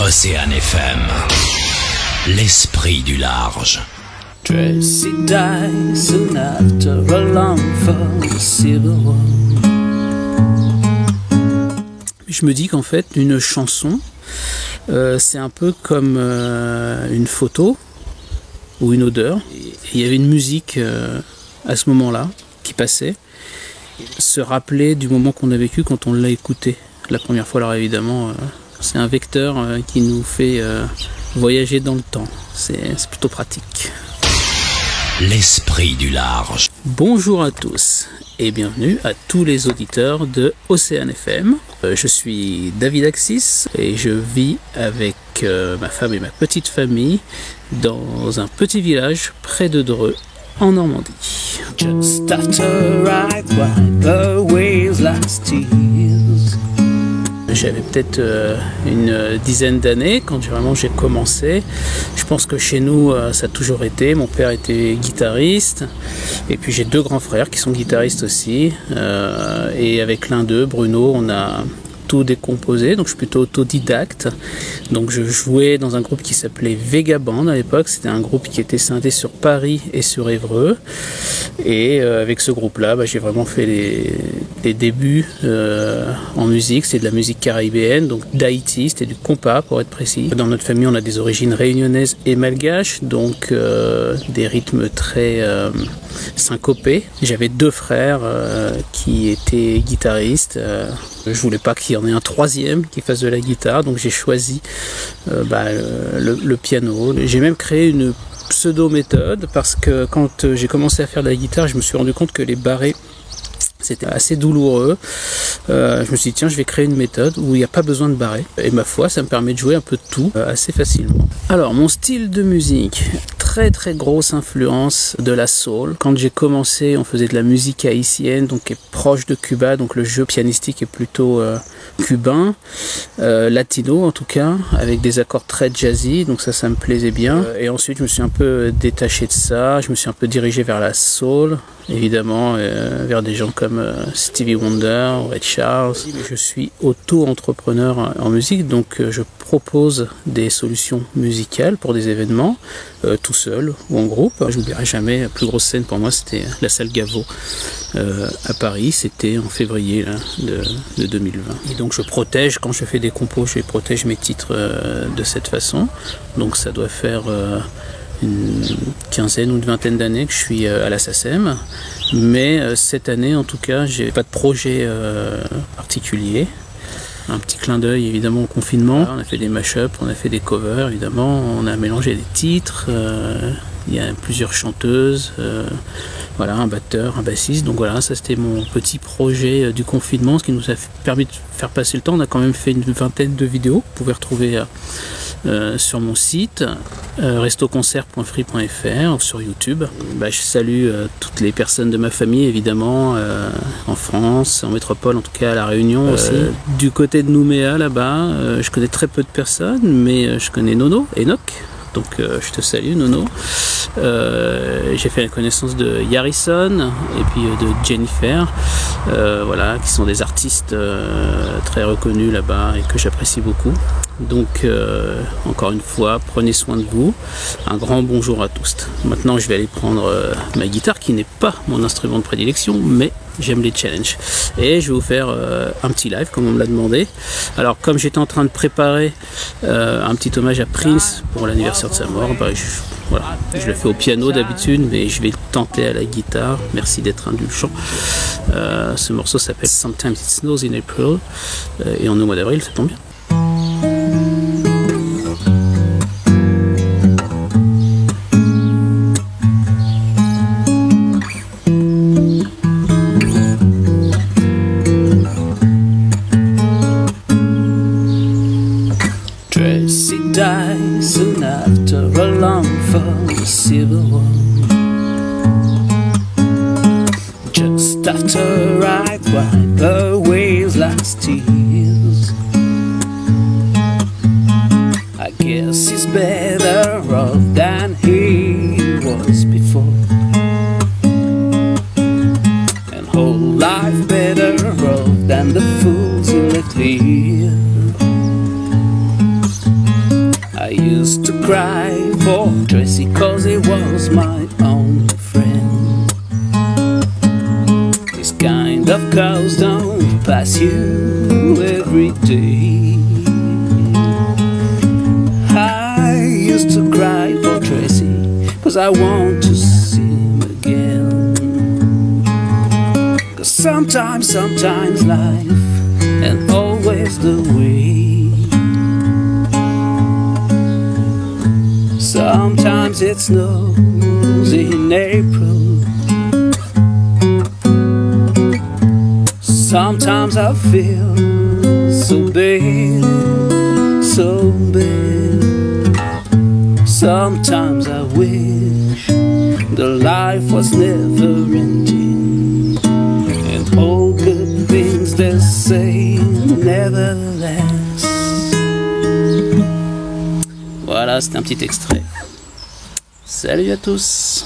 Océane FM. L'esprit du large. Tracy died soon after a long for civil war. Je me dis qu'en fait, une chanson, euh, c'est un peu comme euh, une photo ou une odeur. Il y avait une musique euh, à ce moment-là qui passait. Se rappeler du moment qu'on a vécu quand on l'a écouté la première fois. Alors évidemment, euh, c'est un vecteur euh, qui nous fait euh, voyager dans le temps. C'est plutôt pratique. L'esprit du large. Bonjour à tous et bienvenue à tous les auditeurs de Océane FM. Euh, Je suis David Axis et je vis avec ma femme et ma petite famille dans un petit village près de Dreux en Normandie. Just after I wipe away last tears. J'avais peut-être euh, une dizaine d'années quand vraiment j'ai commencé. Je pense que chez nous, euh, ça a toujours été. Mon père était guitariste. Et puis j'ai deux grands frères qui sont guitaristes aussi. Euh, et avec l'un d'eux, Bruno, on a tout décomposé. Donc je suis plutôt autodidacte. Donc je jouais dans un groupe qui s'appelait Vegaband à l'époque. C'était un groupe qui était scindé sur Paris et sur Évreux. Et avec ce groupe-là, bah, j'ai vraiment fait les, les débuts euh, en musique. C'est de la musique caribéenne, donc d'Haïti, c'était du compas pour être précis. Dans notre famille, on a des origines réunionnaises et malgaches, donc euh, des rythmes très euh, syncopés. J'avais deux frères qui étaient guitaristes. Je voulais pas qu'il y en ait un troisième qui fasse de la guitare, donc j'ai choisi bah, le, le piano. J'ai même créé une pseudo-méthode parce que quand j'ai commencé à faire de la guitare, je me suis rendu compte que les barrés c'était assez douloureux. Euh, je me suis dit, tiens, je vais créer une méthode où il n'y a pas besoin de barrer. Et ma foi, ça me permet de jouer un peu tout euh, assez facilement. Alors, mon style de musique, très très grosse influence de la soul. Quand j'ai commencé, on faisait de la musique haïtienne, donc est proche de Cuba, donc le jeu pianistique est plutôt euh, cubain, euh, latino en tout cas, avec des accords très jazzy, donc ça, ça me plaisait bien. Et ensuite, je me suis un peu détaché de ça, je me suis un peu dirigé vers la soul, évidemment, euh, vers des gens comme euh, Stevie Wonder, Ray Charles. Je suis auto-entrepreneur en musique, donc je propose des solutions musicales pour des événements, tout seul ou en groupe. Je n'oublierai jamais, la plus grosse scène pour moi, c'était la salle Gaveau euh, à Paris, c'était en février de, de 2020. Et donc je protège, quand je fais des compos, je protège mes titres euh, de cette façon. Donc ça doit faire... euh, une quinzaine ou une vingtaine d'années que je suis à la SACEM. Mais cette année, en tout cas, j'ai pas de projet particulier. Un petit clin d'œil évidemment au confinement. On a fait des mash-ups, on a fait des covers évidemment, on a mélangé des titres. Il y a plusieurs chanteuses, euh, voilà, un batteur, un bassiste. Donc voilà, ça c'était mon petit projet euh, du confinement, ce qui nous a permis de faire passer le temps. On a quand même fait une vingtaine de vidéos. Vous pouvez retrouver euh, sur mon site restoconcert.free.fr ou sur YouTube. Bah, je salue toutes les personnes de ma famille évidemment en France, en métropole, en tout cas à la Réunion aussi. Du côté de Nouméa là-bas, je connais très peu de personnes, mais je connais Nono, Enoch. Donc euh, je te salue Nono. Euh, j'ai fait la connaissance de Yarrison et puis euh, de Jennifer, voilà, qui sont des artistes très reconnus là-bas et que j'apprécie beaucoup. Donc euh, encore une fois, prenez soin de vous. Un grand bonjour à tous. Maintenant, je vais aller prendre euh, ma guitare, qui n'est pas mon instrument de prédilection, mais j'aime les challenges. Et je vais vous faire euh, un petit live, comme on me l'a demandé. Alors, comme j'étais en train de préparer un petit hommage à Prince pour l'anniversaire de sa mort, bah, je, voilà, je le fais au piano d'habitude, mais je vais le tenter à la guitare. Merci d'être indulgent. Ce morceau s'appelle Sometimes It Snows in April, et on est au mois d'avril, ça tombe bien. Died soon after a long for the Civil War. Just after I wiped away his last tears. I guess he's better off than he was before. And whole life better to cry for Tracy cause he was my only friend. This kind of cows don't pass you every day. I used to cry for Tracy cause I want to see him again. Cause sometimes, sometimes life and always the way. Sometimes it snows in April. Sometimes I feel so bad, so bad. Sometimes I wish the life was never ending. And all good things they say never last. Voilà, c'est un petit extrait. Salut à tous